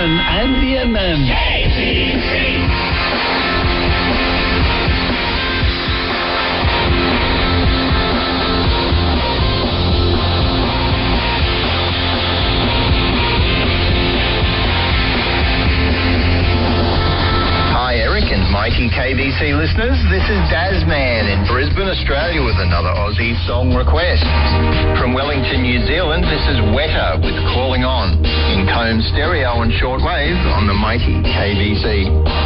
Brisbane and. Hi, Eric and mighty KBC listeners. This is Dazman in Brisbane, Australia, with another Aussie song request. From Wellington, New Zealand, this is Weta with Calling On in comb stereo and shortwave on the mighty KBC.